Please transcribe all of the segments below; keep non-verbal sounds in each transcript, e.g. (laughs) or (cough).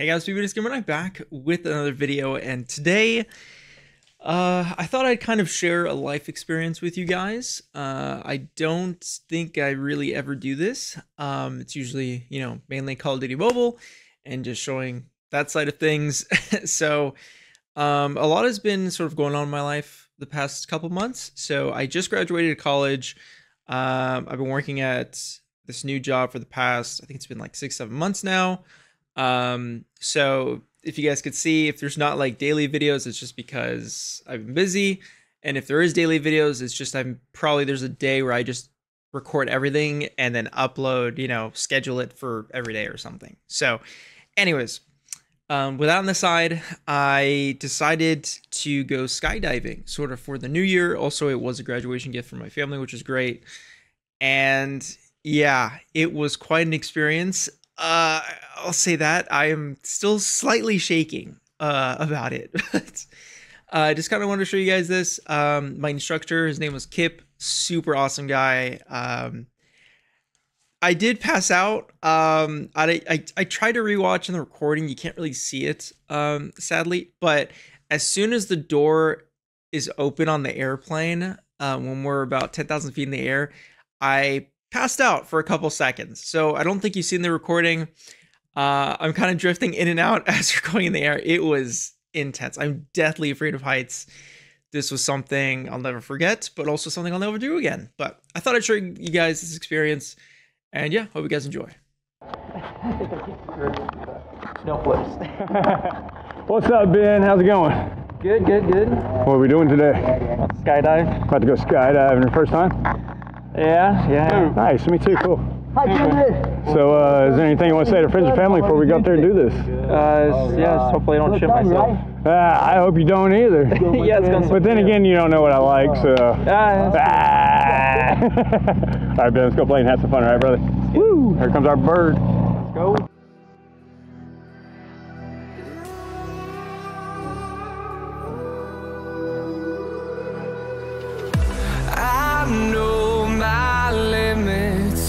Hey guys, Bnatesgamer and I back with another video, and today uh, I thought I'd kind of share a life experience with you guys. Uh, I don't think I really ever do this. Um, it's usually, you know, mainly Call of Duty Mobile and just showing that side of things. (laughs) so um, a lot has been sort of going on in my life the past couple months. So I just graduated college. Um, I've been working at this new job for the past, I think it's been like six, seven months now. Um, so if you guys could see, if there's not like daily videos, it's just because I've been busy. And if there is daily videos, it's just I'm probably there's a day where I just record everything and then upload, you know, schedule it for every day or something. So, anyways, um, with that on the side, I decided to go skydiving sort of for the new year. Also, it was a graduation gift for my family, which is great. And yeah, it was quite an experience. Uh, I'll say that I am still slightly shaking uh, about it. (laughs) but I uh, just kind of wanted to show you guys this. Um, my instructor, his name was Kip, super awesome guy. Um, I did pass out. Um, I, I I tried to rewatch in the recording. You can't really see it, um, sadly. But as soon as the door is open on the airplane, uh, when we're about ten thousand feet in the air, I passed out for a couple seconds. So I don't think you've seen the recording. Uh, I'm kind of drifting in and out (laughs) as you're going in the air. It was intense. I'm deathly afraid of heights. This was something I'll never forget, but also something I'll never do again. But I thought I'd show you guys this experience. And yeah, hope you guys enjoy. no flips. (laughs) What's up, Ben? How's it going? Good, good, good. What are we doing today? Skydive. About to go skydiving. Your first time? Yeah, yeah. Nice. Me too. Cool. Hi, Kendrick. So, uh, is there anything you want to say to friends and family before we go up there and do this? Uh, yeah, hopefully I don't shit myself. Uh, I hope you don't either. (laughs) yeah, it's going But then again, you don't know what I like, so. Ah, Ah. (laughs) All right, Ben, let's go play and have some fun, all right, brother? Woo! Here comes our bird. let's go.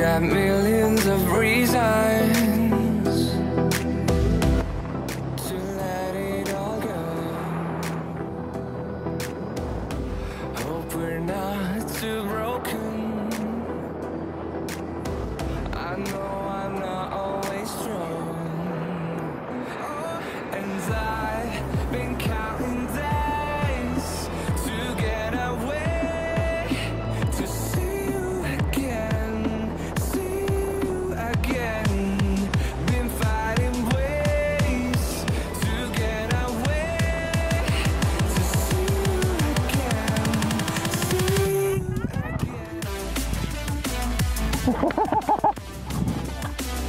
got millions of reasons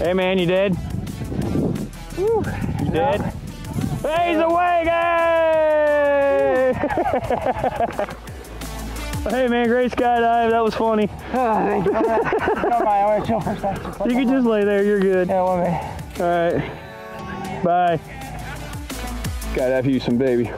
Hey, man, you dead? Woo, you dead? Hey, he's awake! Hey! hey, man, great skydive. That was funny. thank you. Come by, I want to chill for a second. You can just lay there. You're good. Yeah, one minute. All right. Bye. Skydive you some baby.